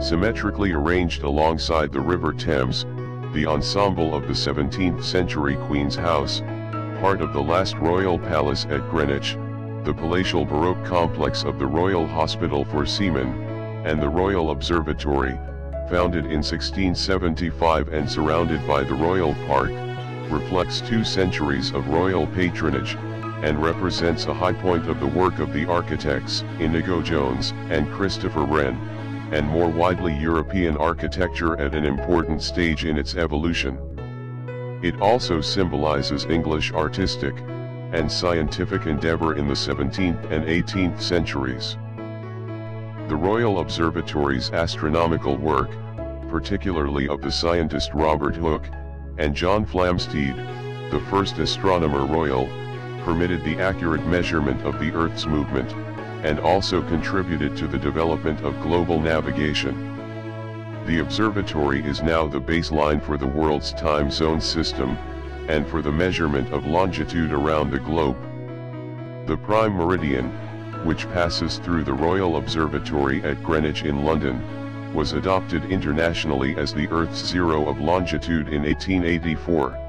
Symmetrically arranged alongside the River Thames, the ensemble of the 17th century Queen's House, part of the last royal palace at Greenwich, the palatial Baroque complex of the Royal Hospital for Seamen, and the Royal Observatory, founded in 1675 and surrounded by the Royal Park, reflects two centuries of royal patronage, and represents a high point of the work of the architects Inigo Jones and Christopher Wren, and more widely European architecture at an important stage in its evolution. It also symbolizes English artistic and scientific endeavor in the 17th and 18th centuries. The Royal Observatory's astronomical work, particularly of the scientist Robert Hooke, and John Flamsteed, the first astronomer royal, permitted the accurate measurement of the Earth's movement, and also contributed to the development of global navigation. The observatory is now the baseline for the world's time zone system, and for the measurement of longitude around the globe. The prime meridian, which passes through the Royal Observatory at Greenwich in London, was adopted internationally as the Earth's zero of longitude in 1884.